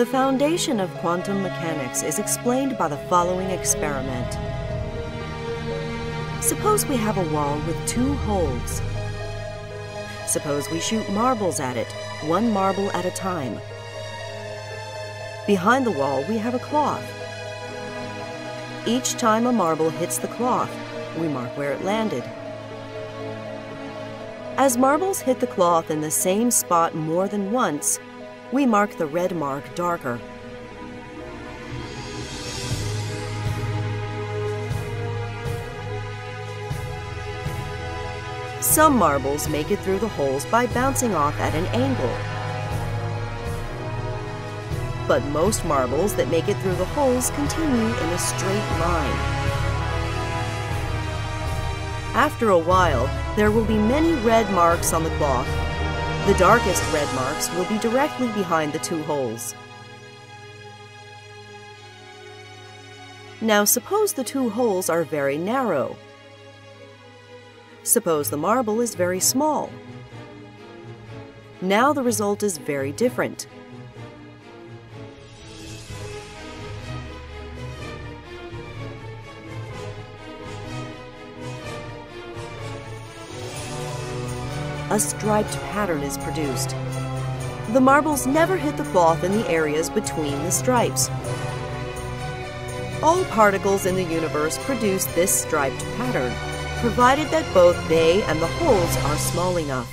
The foundation of quantum mechanics is explained by the following experiment. Suppose we have a wall with two holes. Suppose we shoot marbles at it, one marble at a time. Behind the wall, we have a cloth. Each time a marble hits the cloth, we mark where it landed. As marbles hit the cloth in the same spot more than once, we mark the red mark darker. Some marbles make it through the holes by bouncing off at an angle. But most marbles that make it through the holes continue in a straight line. After a while, there will be many red marks on the cloth the darkest red marks will be directly behind the two holes. Now suppose the two holes are very narrow. Suppose the marble is very small. Now the result is very different. A striped pattern is produced. The marbles never hit the cloth in the areas between the stripes. All particles in the universe produce this striped pattern, provided that both they and the holes are small enough.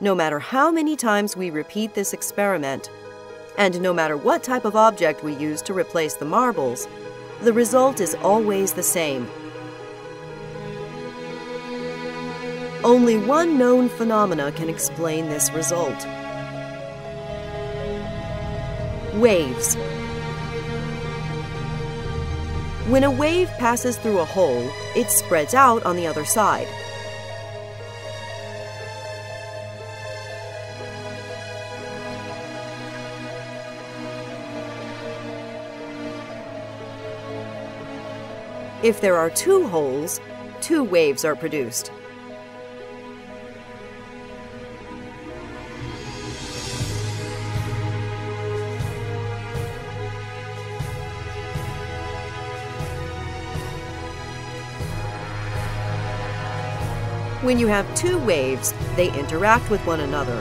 No matter how many times we repeat this experiment, and no matter what type of object we use to replace the marbles, the result is always the same. Only one known phenomena can explain this result. Waves. When a wave passes through a hole, it spreads out on the other side. If there are two holes, two waves are produced. When you have two waves, they interact with one another.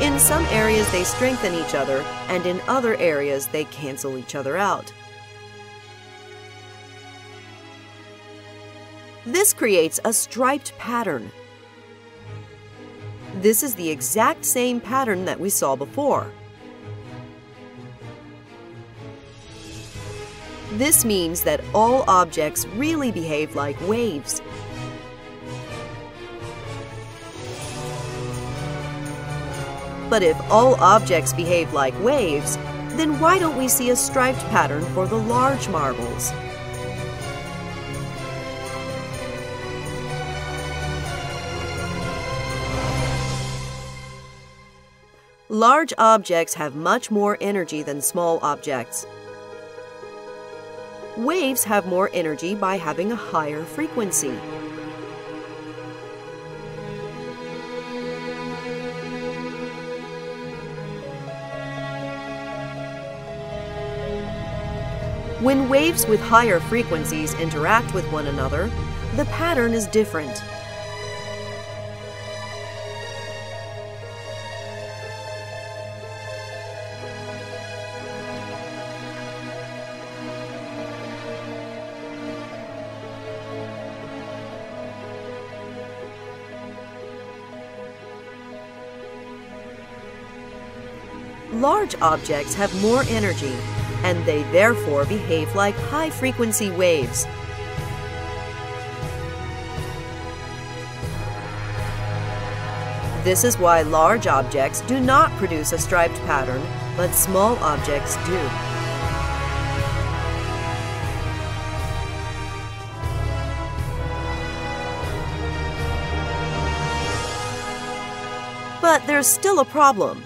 In some areas, they strengthen each other, and in other areas, they cancel each other out. This creates a striped pattern. This is the exact same pattern that we saw before. This means that all objects really behave like waves. But if all objects behave like waves, then why don't we see a striped pattern for the large marbles? Large objects have much more energy than small objects. Waves have more energy by having a higher frequency. When waves with higher frequencies interact with one another, the pattern is different. Large objects have more energy, and they therefore behave like high-frequency waves. This is why large objects do not produce a striped pattern, but small objects do. But there's still a problem.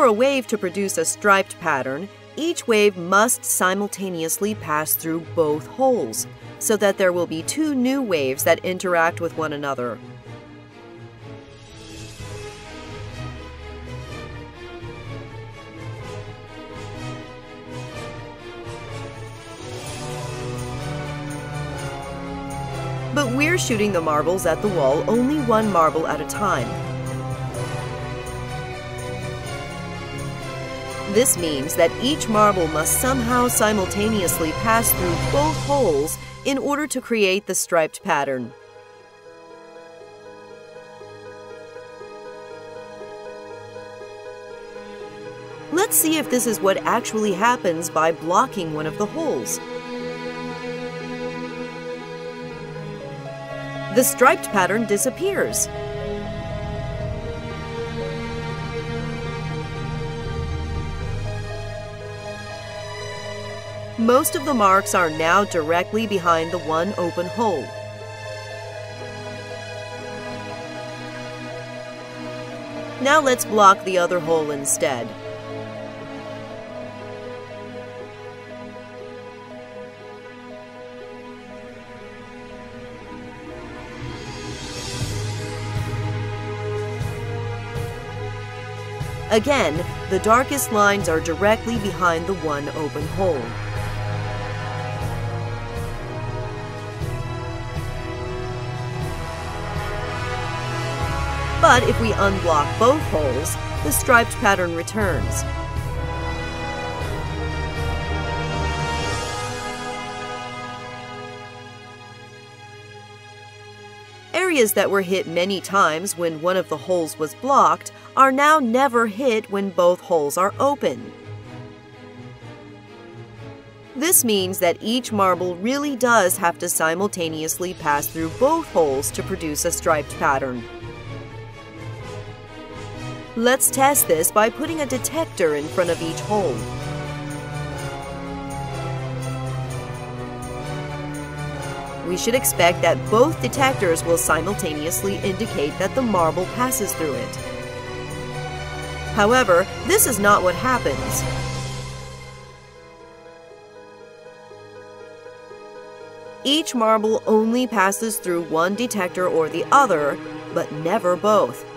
For a wave to produce a striped pattern, each wave must simultaneously pass through both holes, so that there will be two new waves that interact with one another. But we're shooting the marbles at the wall only one marble at a time. This means that each marble must somehow simultaneously pass through both holes in order to create the striped pattern. Let's see if this is what actually happens by blocking one of the holes. The striped pattern disappears. Most of the marks are now directly behind the one open hole. Now let's block the other hole instead. Again, the darkest lines are directly behind the one open hole. But if we unblock both holes, the striped pattern returns. Areas that were hit many times when one of the holes was blocked are now never hit when both holes are open. This means that each marble really does have to simultaneously pass through both holes to produce a striped pattern. Let's test this by putting a detector in front of each hole. We should expect that both detectors will simultaneously indicate that the marble passes through it. However, this is not what happens. Each marble only passes through one detector or the other, but never both.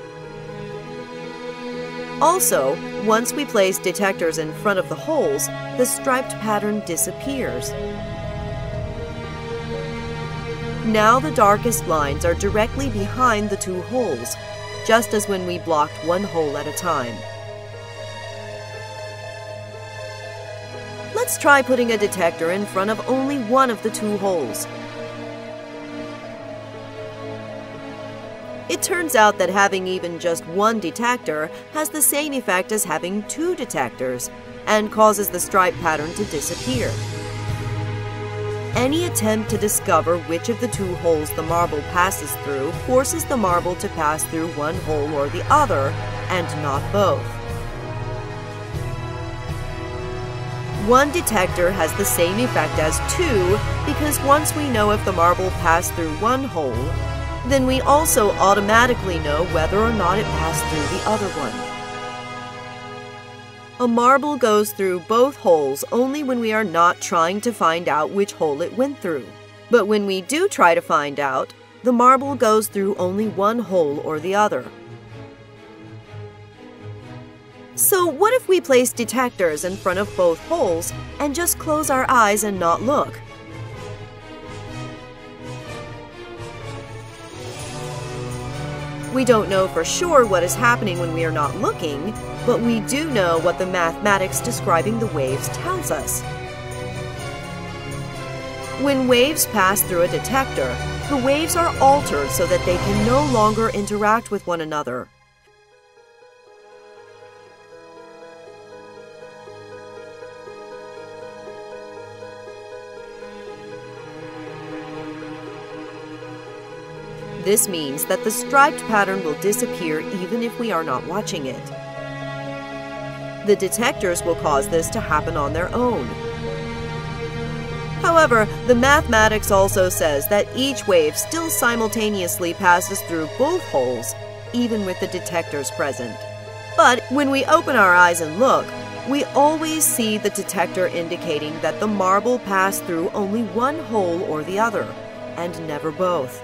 Also, once we place detectors in front of the holes, the striped pattern disappears. Now the darkest lines are directly behind the two holes, just as when we blocked one hole at a time. Let's try putting a detector in front of only one of the two holes. It turns out that having even just one detector has the same effect as having two detectors and causes the stripe pattern to disappear. Any attempt to discover which of the two holes the marble passes through forces the marble to pass through one hole or the other, and not both. One detector has the same effect as two because once we know if the marble passed through one hole, then we also automatically know whether or not it passed through the other one. A marble goes through both holes only when we are not trying to find out which hole it went through. But when we do try to find out, the marble goes through only one hole or the other. So what if we place detectors in front of both holes and just close our eyes and not look? We don't know for sure what is happening when we are not looking, but we do know what the mathematics describing the waves tells us. When waves pass through a detector, the waves are altered so that they can no longer interact with one another. This means that the striped pattern will disappear even if we are not watching it. The detectors will cause this to happen on their own. However, the mathematics also says that each wave still simultaneously passes through both holes, even with the detectors present. But when we open our eyes and look, we always see the detector indicating that the marble passed through only one hole or the other, and never both.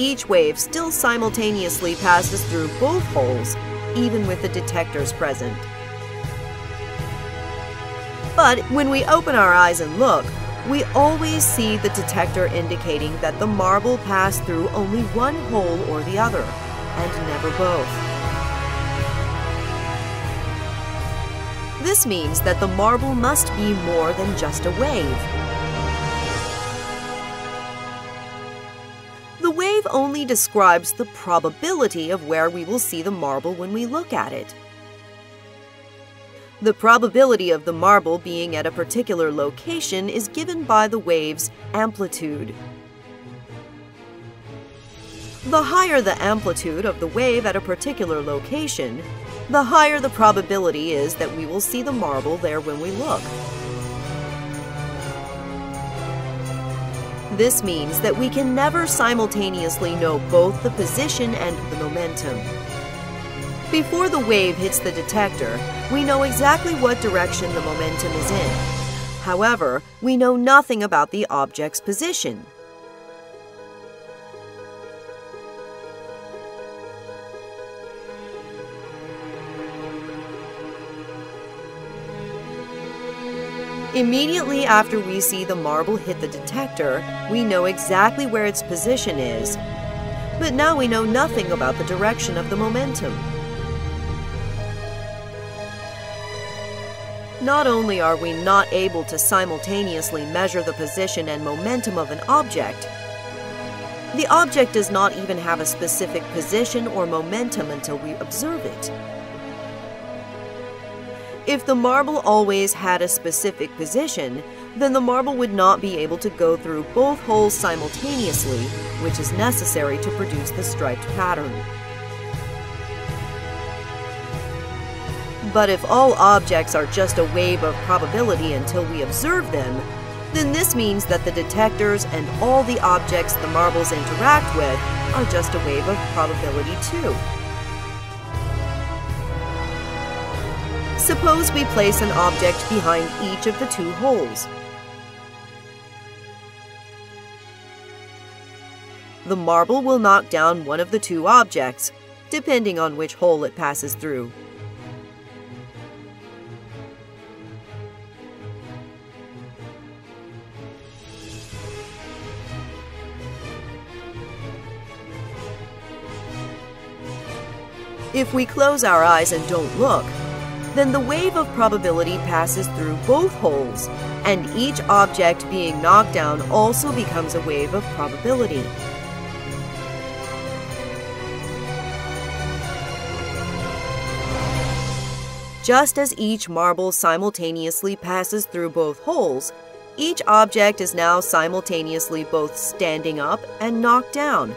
Each wave still simultaneously passes through both holes, even with the detectors present. But when we open our eyes and look, we always see the detector indicating that the marble passed through only one hole or the other, and never both. This means that the marble must be more than just a wave. Only describes the probability of where we will see the marble when we look at it. The probability of the marble being at a particular location is given by the wave's amplitude. The higher the amplitude of the wave at a particular location, the higher the probability is that we will see the marble there when we look. This means that we can never simultaneously know both the position and the momentum. Before the wave hits the detector, we know exactly what direction the momentum is in. However, we know nothing about the object's position. Immediately after we see the marble hit the detector, we know exactly where its position is, but now we know nothing about the direction of the momentum. Not only are we not able to simultaneously measure the position and momentum of an object, the object does not even have a specific position or momentum until we observe it. If the marble always had a specific position, then the marble would not be able to go through both holes simultaneously, which is necessary to produce the striped pattern. But if all objects are just a wave of probability until we observe them, then this means that the detectors and all the objects the marbles interact with are just a wave of probability too. Suppose we place an object behind each of the two holes. The marble will knock down one of the two objects, depending on which hole it passes through. If we close our eyes and don't look, then the wave of probability passes through both holes, and each object being knocked down also becomes a wave of probability. Just as each marble simultaneously passes through both holes, each object is now simultaneously both standing up and knocked down.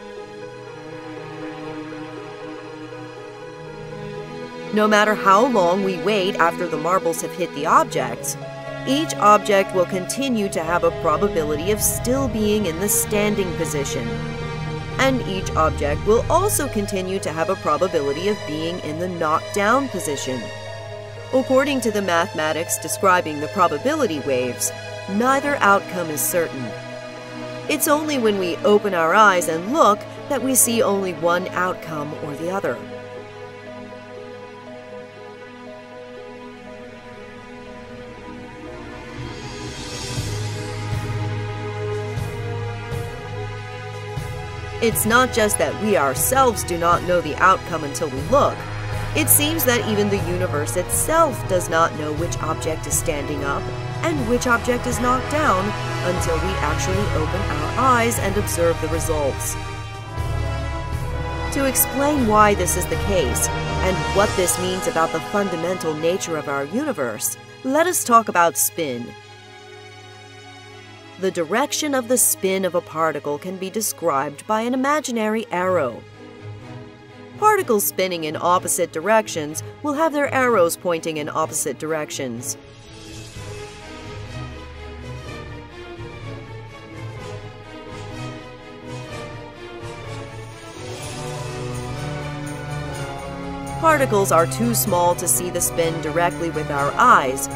No matter how long we wait after the marbles have hit the objects, each object will continue to have a probability of still being in the standing position. And each object will also continue to have a probability of being in the knockdown position. According to the mathematics describing the probability waves, neither outcome is certain. It's only when we open our eyes and look that we see only one outcome or the other. It's not just that we ourselves do not know the outcome until we look. It seems that even the universe itself does not know which object is standing up and which object is knocked down until we actually open our eyes and observe the results. To explain why this is the case and what this means about the fundamental nature of our universe, let us talk about spin. The direction of the spin of a particle can be described by an imaginary arrow. Particles spinning in opposite directions will have their arrows pointing in opposite directions. particles are too small to see the spin directly with our eyes,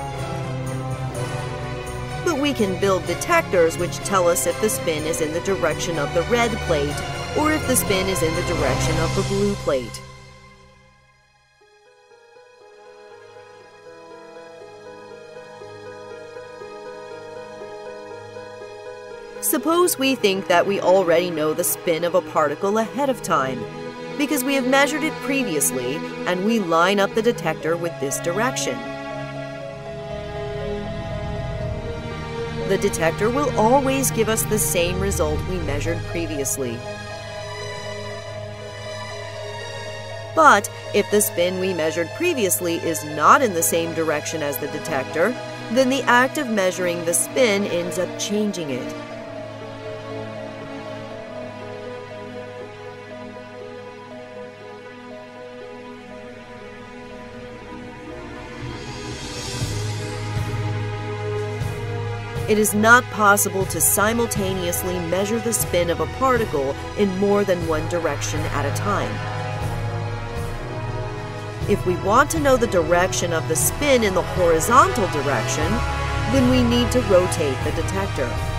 we can build detectors which tell us if the spin is in the direction of the red plate or if the spin is in the direction of the blue plate. Suppose we think that we already know the spin of a particle ahead of time, because we have measured it previously and we line up the detector with this direction. The detector will always give us the same result we measured previously. But if the spin we measured previously is not in the same direction as the detector, then the act of measuring the spin ends up changing it. It is not possible to simultaneously measure the spin of a particle in more than one direction at a time. If we want to know the direction of the spin in the horizontal direction, then we need to rotate the detector.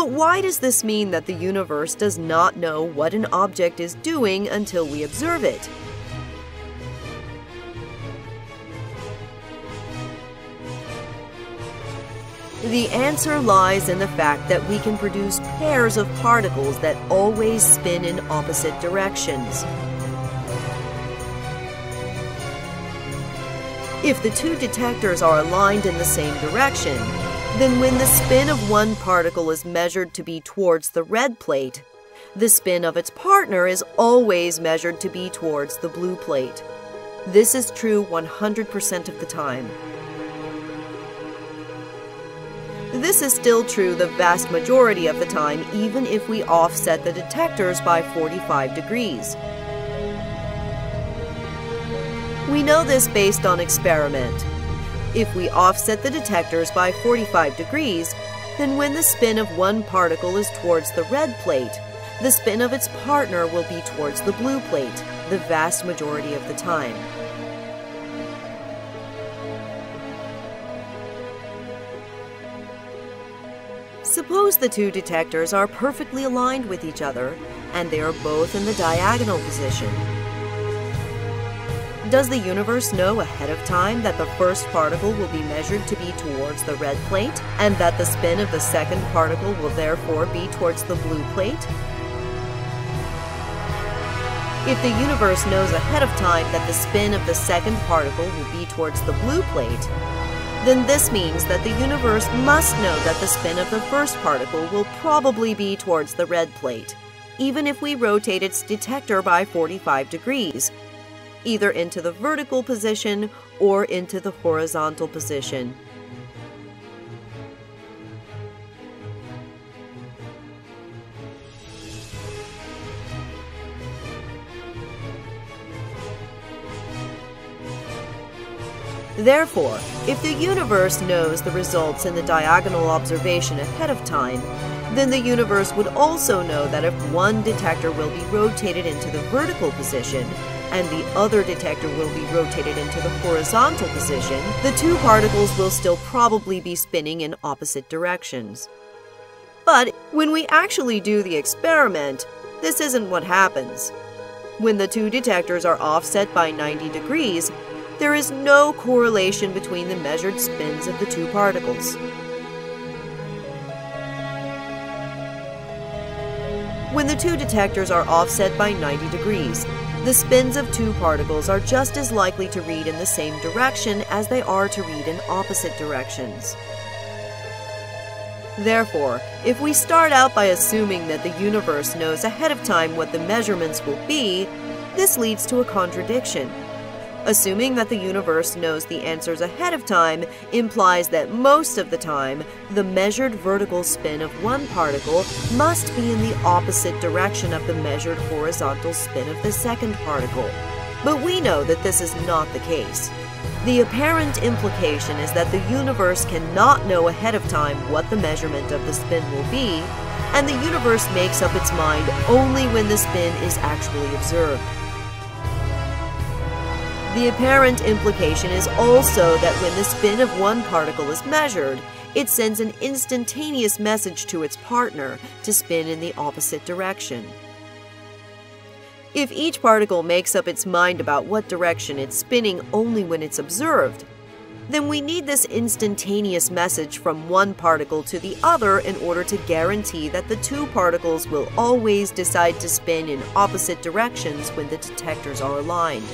But why does this mean that the universe does not know what an object is doing until we observe it? The answer lies in the fact that we can produce pairs of particles that always spin in opposite directions. If the two detectors are aligned in the same direction, then when the spin of one particle is measured to be towards the red plate, the spin of its partner is always measured to be towards the blue plate. This is true 100% of the time. This is still true the vast majority of the time even if we offset the detectors by 45 degrees. We know this based on experiment. If we offset the detectors by 45 degrees, then when the spin of one particle is towards the red plate, the spin of its partner will be towards the blue plate the vast majority of the time. Suppose the two detectors are perfectly aligned with each other and they are both in the diagonal position. Does the universe know ahead of time that the first particle will be measured to be towards the red plate, and that the spin of the second particle will therefore be towards the blue plate? If the universe knows ahead of time that the spin of the second particle will be towards the blue plate, then this means that the universe must know that the spin of the first particle will probably be towards the red plate, even if we rotate its detector by 45 degrees, either into the vertical position or into the horizontal position. Therefore, if the universe knows the results in the diagonal observation ahead of time, then the universe would also know that if one detector will be rotated into the vertical position, and the other detector will be rotated into the horizontal position, the two particles will still probably be spinning in opposite directions. But when we actually do the experiment, this isn't what happens. When the two detectors are offset by 90 degrees, there is no correlation between the measured spins of the two particles. When the two detectors are offset by 90 degrees, the spins of two particles are just as likely to read in the same direction as they are to read in opposite directions. Therefore, if we start out by assuming that the universe knows ahead of time what the measurements will be, this leads to a contradiction. Assuming that the universe knows the answers ahead of time implies that most of the time, the measured vertical spin of one particle must be in the opposite direction of the measured horizontal spin of the second particle. But we know that this is not the case. The apparent implication is that the universe cannot know ahead of time what the measurement of the spin will be, and the universe makes up its mind only when the spin is actually observed. The apparent implication is also that when the spin of one particle is measured, it sends an instantaneous message to its partner to spin in the opposite direction. If each particle makes up its mind about what direction it's spinning only when it's observed, then we need this instantaneous message from one particle to the other in order to guarantee that the two particles will always decide to spin in opposite directions when the detectors are aligned.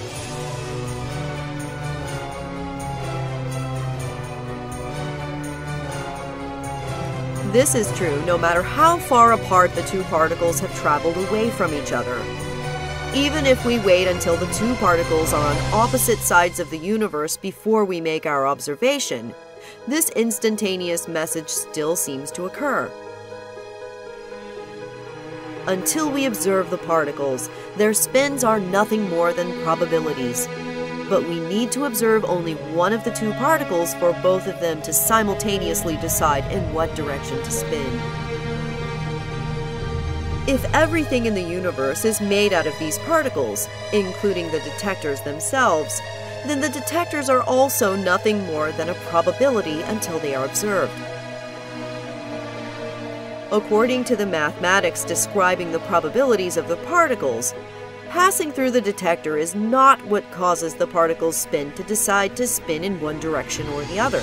This is true no matter how far apart the two particles have traveled away from each other. Even if we wait until the two particles are on opposite sides of the universe before we make our observation, this instantaneous message still seems to occur. Until we observe the particles, their spins are nothing more than probabilities but we need to observe only one of the two particles for both of them to simultaneously decide in what direction to spin. If everything in the universe is made out of these particles, including the detectors themselves, then the detectors are also nothing more than a probability until they are observed. According to the mathematics describing the probabilities of the particles, Passing through the detector is not what causes the particle's spin to decide to spin in one direction or the other.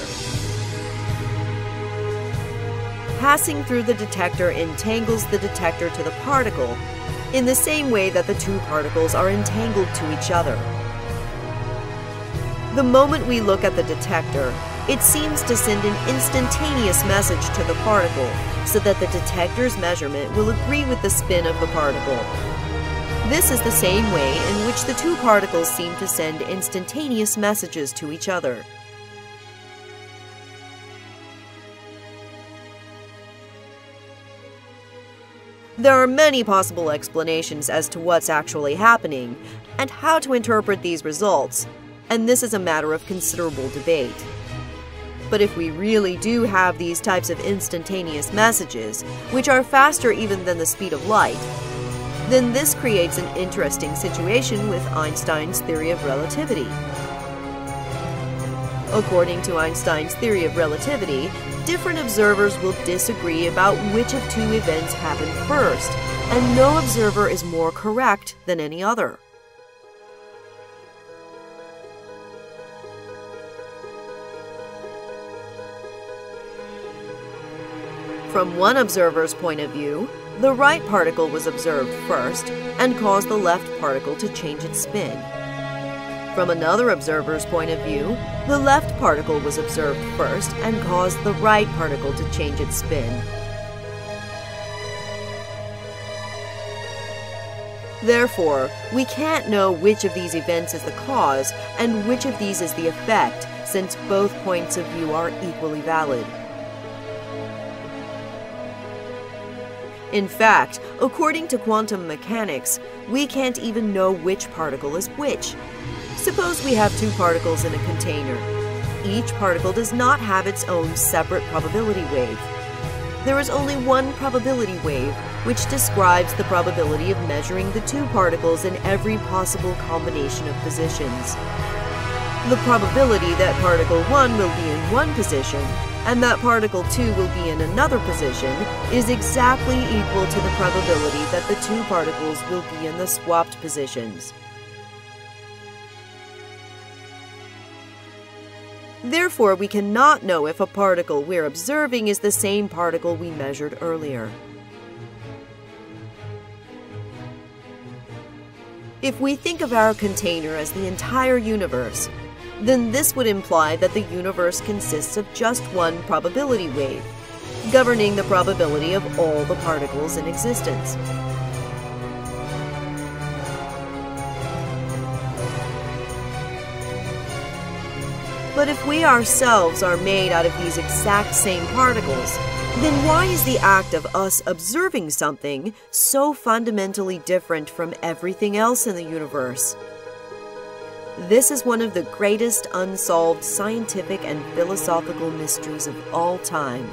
Passing through the detector entangles the detector to the particle in the same way that the two particles are entangled to each other. The moment we look at the detector, it seems to send an instantaneous message to the particle so that the detector's measurement will agree with the spin of the particle this is the same way in which the two particles seem to send instantaneous messages to each other. There are many possible explanations as to what's actually happening and how to interpret these results, and this is a matter of considerable debate. But if we really do have these types of instantaneous messages, which are faster even than the speed of light, then this creates an interesting situation with Einstein's theory of relativity. According to Einstein's theory of relativity, different observers will disagree about which of two events happened first, and no observer is more correct than any other. From one observer's point of view, the right particle was observed first and caused the left particle to change its spin. From another observer's point of view, the left particle was observed first and caused the right particle to change its spin. Therefore, we can't know which of these events is the cause and which of these is the effect, since both points of view are equally valid. In fact, according to quantum mechanics, we can't even know which particle is which. Suppose we have two particles in a container. Each particle does not have its own separate probability wave. There is only one probability wave, which describes the probability of measuring the two particles in every possible combination of positions. The probability that particle 1 will be in one position and that particle 2 will be in another position is exactly equal to the probability that the two particles will be in the swapped positions. Therefore, we cannot know if a particle we're observing is the same particle we measured earlier. If we think of our container as the entire universe, then this would imply that the universe consists of just one probability wave, governing the probability of all the particles in existence. But if we ourselves are made out of these exact same particles, then why is the act of us observing something so fundamentally different from everything else in the universe? This is one of the greatest unsolved scientific and philosophical mysteries of all time.